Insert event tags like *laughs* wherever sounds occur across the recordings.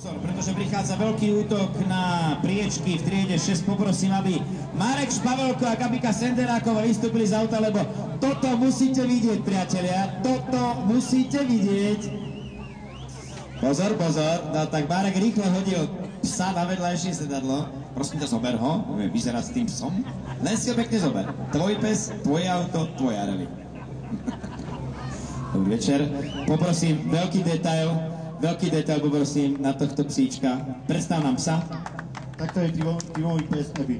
Pozor, pretože prichádza veľký útok na priečky v triede 6. Poprosím, aby Marek Špavelko a Gabika Senderáková vystúpili z auta, lebo toto musíte vidieť, priatelia. Toto musíte vidieť. Pozor, pozor. No, tak Marek rýchlo hodil psa na vedľajšie sedadlo. Prosím ťa, zober ho. Budeme vyzerať s tým psom. Len si ho pekne zober. Tvoj pes, tvoje auto, tvoja rally. *laughs* Dobrý večer. Poprosím, veľký detail, veľký detail poprosím na tohto psíčka. Predstav nám psa. Tak to je timo- tímový pes Eby.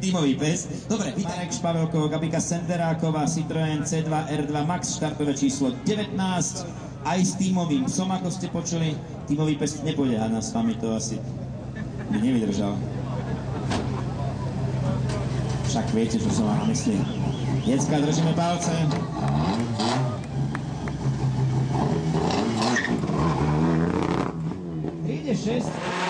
Tímový pes. Dobre, Marek Špavelkovo, Gabika Senderáková, Citroën C2 R2 Max, štartové číslo 19. Aj s tímovým psom, ako ste počuli. Tímový pes nepôjde hádať s vami, to asi by nevydržal. Však viete, čo som vám na mysli. Decka, držíme palce. 6.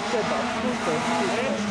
시청해주 셔.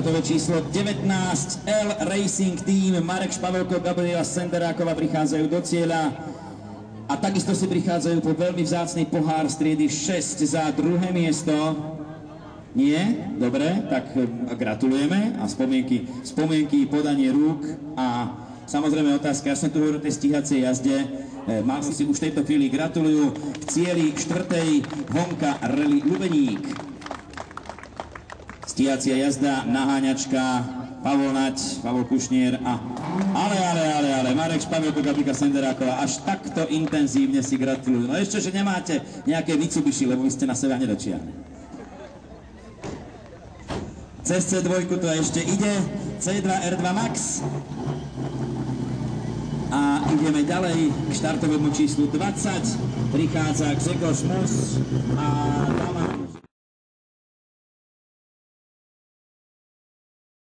Štartové číslo 19 L Racing Team Marek Špavelko, Gabriela Senderáková prichádzajú do cieľa a takisto si prichádzajú po veľmi vzácný pohár z triedy 6 za druhé miesto. Nie? Dobre, tak eh, gratulujeme a spomienky, spomienky, podanie rúk a samozrejme otázka, ja som tu hovoril o tej stíhacej jazde, Eh, Mám si už v tejto chvíli gratulujú k cieli štvrtej Honka Rally Lubeník. Stíhacia jazda, naháňačka, Pavol Nať, Pavol Kušnier a... Ale, ale, ale, ale, Marek Špavelko, Gabika Senderáková, až takto intenzívne si gratulujú. No ešte, že nemáte nejaké Mitsubishi, lebo vy ste na seba nedočiahli. Cez C2 to ešte ide, C2 R2 Max. A ideme ďalej k štartovému číslu 20. Prichádza Grzegorz Mus a tam